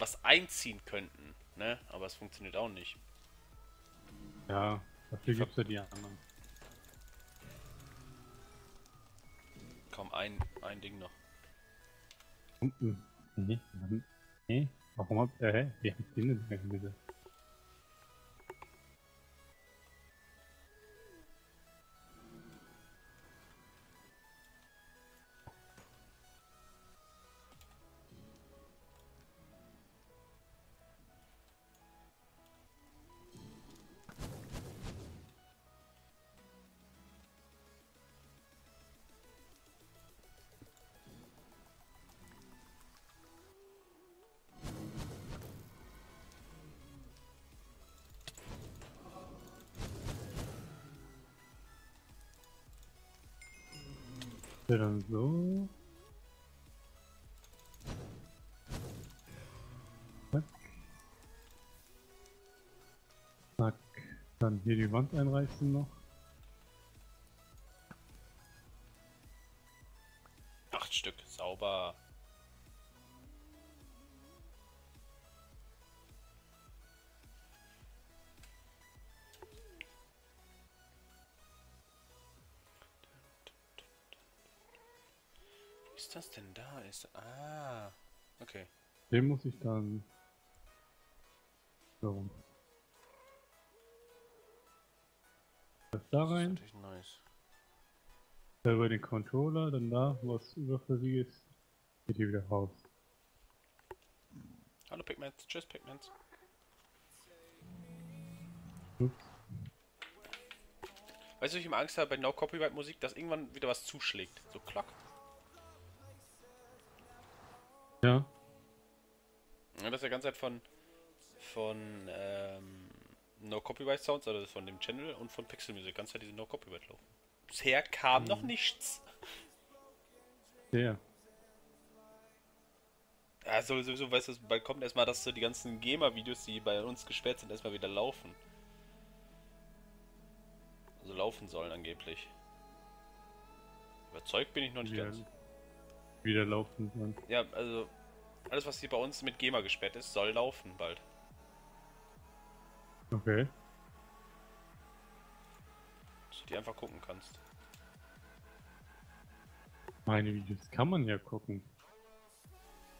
was einziehen könnten, ne? Aber es funktioniert auch nicht. Ja, dafür gibt's ja die anderen. Komm, ein, ein Ding noch. Unten. Nee, nee. Warum habt ihr, hä? Wie habt ihr denn das Ja, dann so. Zack. Zack. Dann hier die Wand einreißen noch. Ist. Ah. Okay. Den muss ich dann. So. rum. Das da Das ist rein, natürlich nice. da über den Controller, dann da, was überflüssig ist, geht hier wieder raus. Hallo Pigments. Tschüss Pigments. Ups. Weißt du, ich immer Angst habe bei No Copyright Musik, dass irgendwann wieder was zuschlägt. So klack. Ja, Ja, das ist ja ganz Zeit von von ähm, No Copyright Sounds, also von dem Channel und von Pixel Music, ganz Zeit diese No Copyright laufen. Bisher kam noch nichts. Ja, so- sowieso, weißt du, bald kommt erstmal, dass so die ganzen GEMA-Videos, die bei uns gesperrt sind, erstmal wieder laufen. Also laufen sollen angeblich. Überzeugt bin ich noch nicht Wieder, ganz. Wieder laufen dann. Ja, also alles, was hier bei uns mit GEMA gesperrt ist, soll laufen bald. Okay. Dass du die einfach gucken kannst. Meine Videos kann man ja gucken.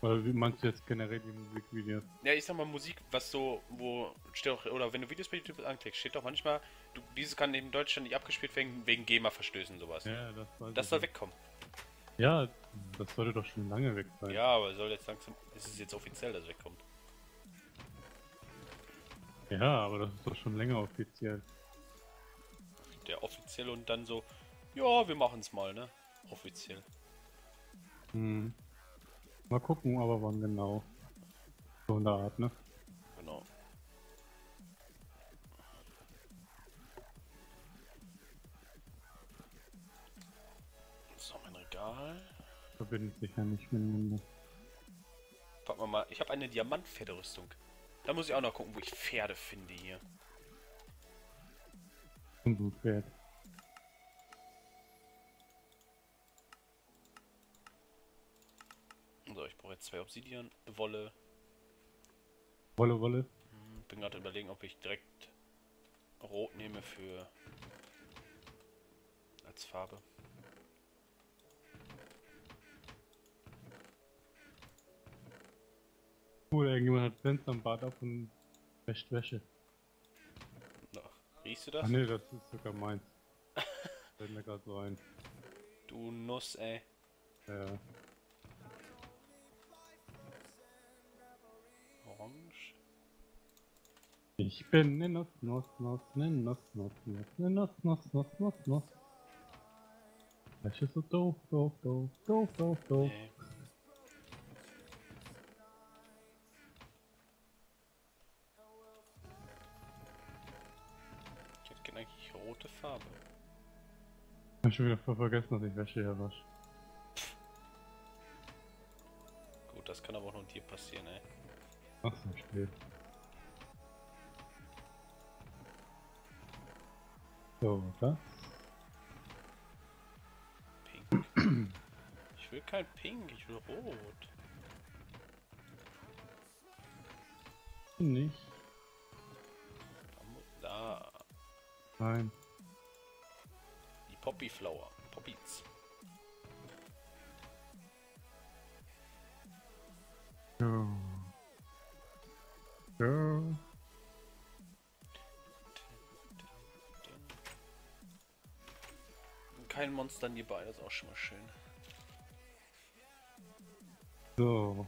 Oder wie meinst du jetzt generell die Musikvideos? Ja, ich sag mal Musik, was so, wo steht auch, oder wenn du Videos bei YouTube anklickst, steht doch manchmal, du, dieses kann in Deutschland nicht abgespielt werden wegen GEMA-Verstößen sowas. Ja, das Das ich soll ja. wegkommen. Ja, das sollte doch schon lange weg sein. Ja, aber soll jetzt langsam, ist es jetzt offiziell, dass es wegkommt. Ja, aber das ist doch schon länger offiziell. Der offiziell und dann so, ja, wir machen's mal, ne? Offiziell. Hm. Mal gucken, aber wann genau. So in der Art, ne? Verbindet sich ja nicht miteinander. Packen wir mal. Ich habe eine Diamantpferderüstung. Da muss ich auch noch gucken, wo ich Pferde finde hier. Und gut wert. So, ich brauche jetzt zwei Obsidian, Wolle. Wolle, Wolle. Hm, Bin gerade überlegen, ob ich direkt Rot nehme für als Farbe. Cool, irgendjemand hat Fenster am Bad auf und wäscht Wäsche. Na, riechst du das? Ach nee, das ist sogar meins. Fällt mir gerade so ein. Du Nuss, ey. Ja. Orange. Ich bin ne Nuss, Nuss, Nuss, ne Nuss, Nuss, Nuss, ne Nuss, Nuss, Nuss, Nuss, Nuss. Wäsche ist so doof, doof, doof, doof, doof, doof. Nee. Hab schon wieder voll vergessen, dass ich Wäsche hier wasche. Gut, das kann aber auch nur dir passieren, ey. Ach so spät. So, das. Pink. Ich will kein Pink, ich will rot. Nicht. Da, Nein. Die Poppy Flower. Poppies. Ja. Ja. Kein Monster nearby, das ist auch schon mal schön. So.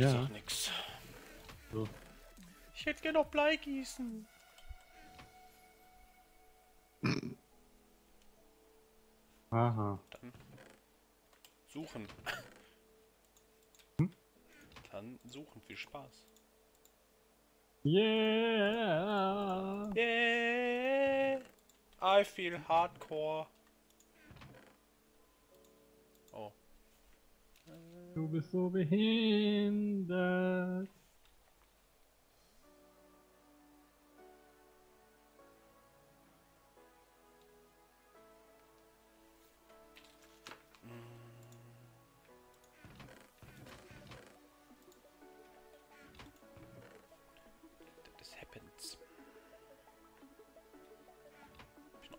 Ich Ja. sag nix. So. Ich hätte gerne noch Bleigießen. Aha. Dann suchen. Hm? Dann suchen. Viel Spaß. Yeah. Yeah. I feel hardcore. Du bist so behindert.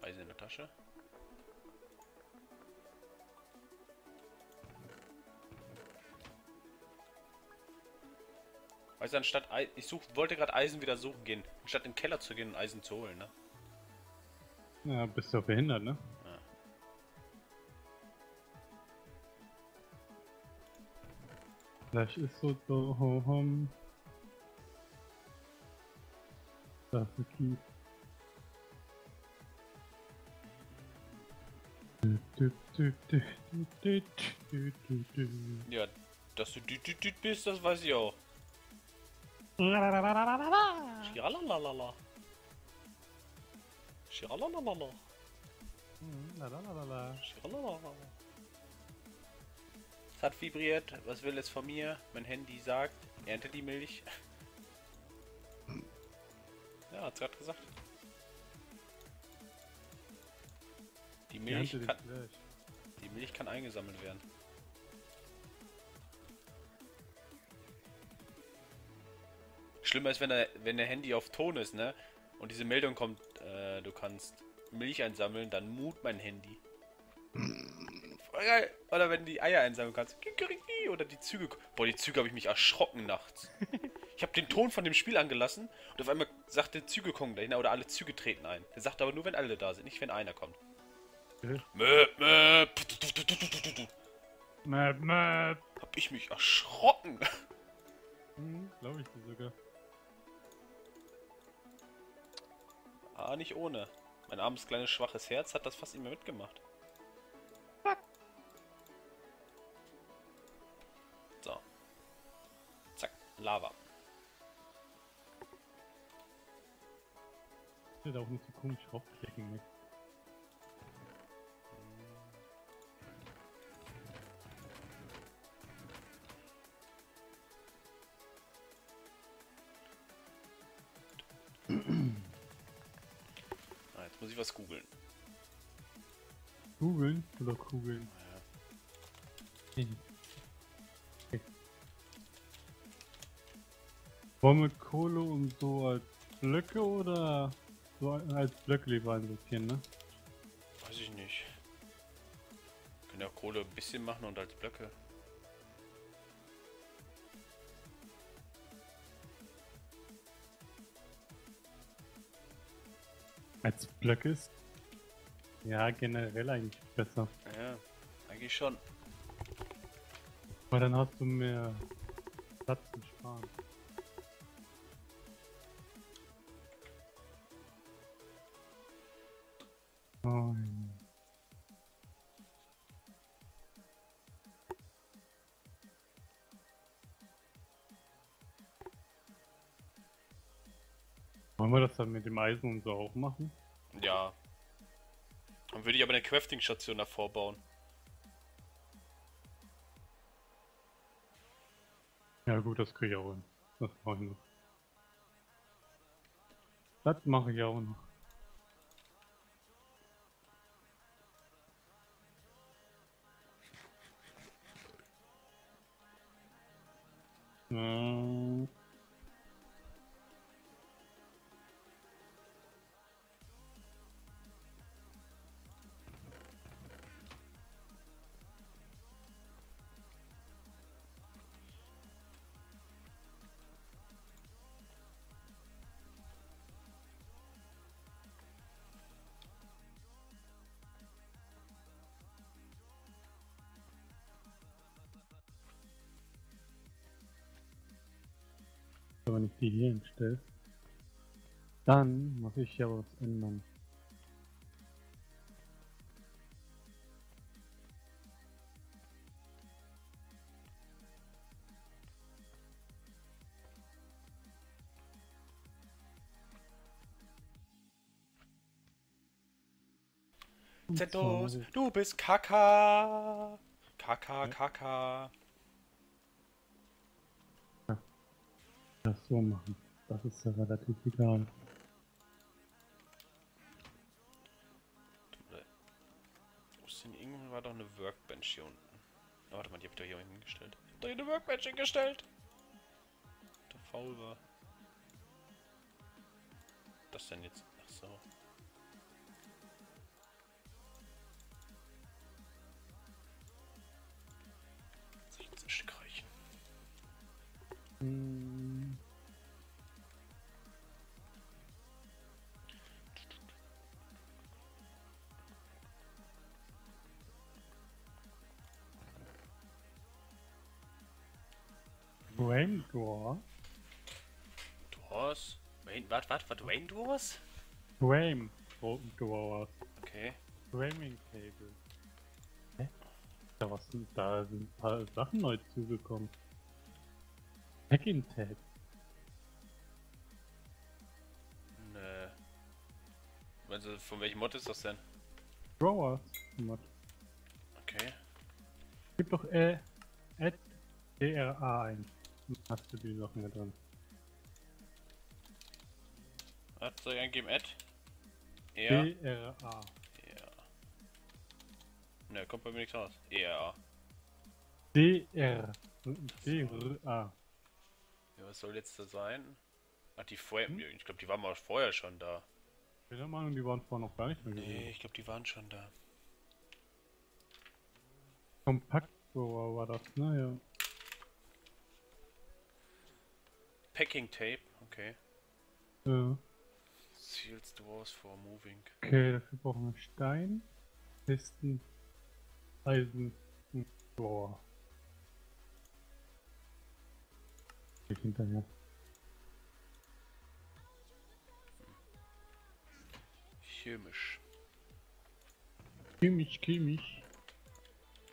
Eisen in der Tasche? Weißt du, anstatt Ei ich such, wollte gerade Eisen wieder suchen gehen, anstatt in den Keller zu gehen und Eisen zu holen, ne? Ja, bist du behindert, ne? Ja. Flash ist so dumm. Das ist du. Ja, dass du düt düt düt bist, das weiß ich auch. Schiralalala. Schiralalala. Hm, la, la, la, la, la. Schiralalala. Es hat vibriert. Was will es von mir? Mein Handy sagt, ernte die Milch. Ja, hat's gerade gesagt. Die Milch, kann, die Milch kann eingesammelt werden. Schlimmer ist, wenn der, wenn der Handy auf Ton ist, ne? Und diese Meldung kommt, äh, du kannst Milch einsammeln, dann mut mein Handy. Voll geil. Oder wenn du die Eier einsammeln kannst. Oder die Züge. Boah, die Züge habe ich mich erschrocken nachts. Ich habe den Ton von dem Spiel angelassen und auf einmal sagt der Züge kommen dahin oder alle Züge treten ein. Der sagt aber nur, wenn alle da sind, nicht wenn einer kommt. Möp, möp. Map, map. Hab ich mich erschrocken. Hm, glaube ich dir sogar. Ah, nicht ohne. Mein armes, kleines, schwaches Herz hat das fast mehr mitgemacht. So. Zack, Lava. Ich hätte auch nicht so komisch draufklicken mit. Jetzt muss ich was googeln. Googeln oder Kugeln? Ja. Okay. Wollen wir Kohle und so als Blöcke oder so als Blöcke lieber einsortieren, ne? Weiß ich nicht. Können ja auch Kohle ein bisschen machen und als Blöcke. Als Blöcke ist ja generell eigentlich besser. Ja, eigentlich schon. Weil dann hast du mehr Platz zum Sparen. Oh, Wollen wir das dann mit dem Eisen und so auch machen? Ja. Dann würde ich aber eine Crafting-Station davor bauen. Ja gut, das kriege ich auch hin. Das mache ich noch. Das mache ich auch noch. Mm. Wenn ich die hier hinstelle, dann muss ich ja was ändern. Zentos, zwar- du bist Kaka. Kaka, Kaka. Das so machen. Das ist ja relativ egal. Wo ist denn irgendwann war doch eine Workbench hier unten. Oh, warte mal, die hab ich doch hier hinten gestellt. Ich hab doch hier eine Workbench hingestellt. Der faul war. Das denn jetzt? Ach so. Soll ich jetzt ein Stück reichen? Hm. Brain Door. Doors? Wayne, warte, warte, warte, Wayne Doors? Frame Doors. Okay. Framing Table. Hä? Da, was sind, da sind ein paar Sachen neu zugekommen. Packing Tag. Nö. Also, von welchem Mod ist das denn? Drawers. Mod. Okay. Gib doch äh, add DRA ein. Hast du die Sachen mit drin. Was soll ich eingeben? Add? Ja. DRA. Ja. Ne, kommt bei mir nichts raus. Ja. DR. DRA. Ja, was soll jetzt da sein? Ach, die Frame. Ich glaube, die waren mal vorher schon da. Ich bin der Meinung, die waren vorher noch gar nicht mehr Nee, gewesen. ich glaube, die waren schon da. Kompakt war das, ne? Ja. Packing Tape. Okay. ja. Seals Doors for Moving. Okay, dafür brauchen wir Stein, Pisten, Eisen und Drawer. Geht hinterher. Chemisch. Chemisch, chemisch.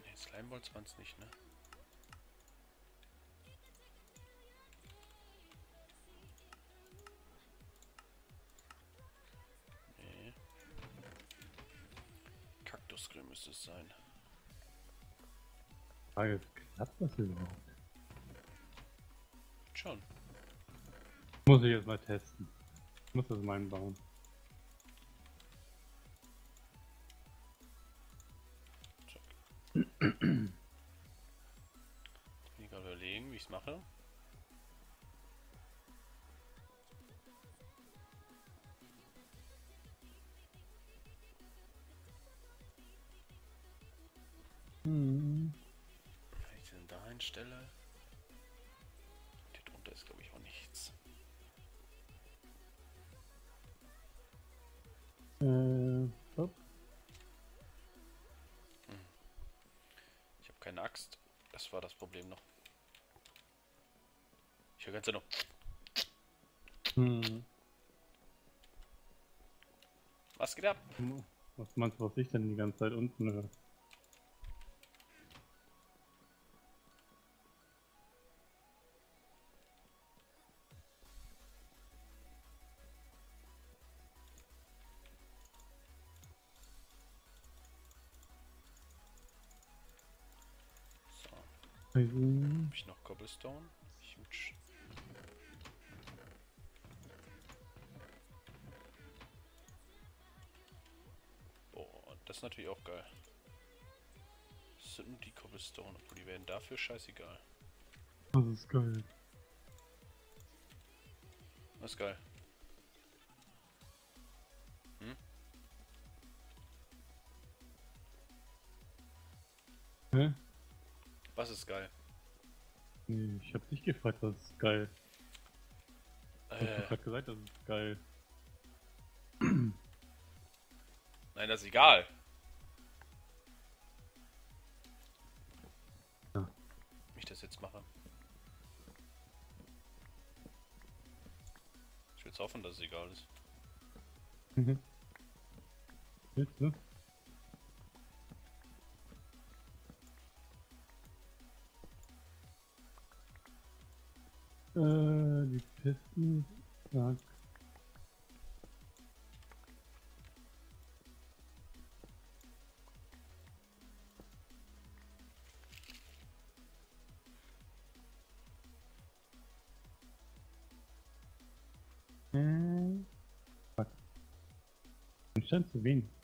Ne, Slimeballs waren es nicht, ne? Kaktusgrill müsste es sein. Frage klappt das überhaupt? Schon. Muss ich jetzt mal testen. Ich muss das mal einbauen. Einstelle. Hier drunter ist, glaube ich, auch nichts. Äh, stopp. Ich habe keine Axt. Das war das Problem noch. Ich höre ganz noch. Hm. Was geht ab? Was meinst du, was ich denn die ganze Zeit unten höre? Cobblestone? Knutsch. Boah, das ist natürlich auch geil. Das sind nur die Cobblestone, obwohl die werden dafür scheißegal. Das ist geil. Das ist geil. Hä? Was ist geil? Nee, ich hab dich gefragt, das ist geil. Ich hab Äh, grad gesagt, das ist geil. nein, das ist egal. Ja. Wie ich das jetzt mache. Ich will jetzt hoffen, dass es egal ist. Mhm. Willst du? Äh, die Pisten. Zack. Äh. Fuck. Anscheinend zu wenig.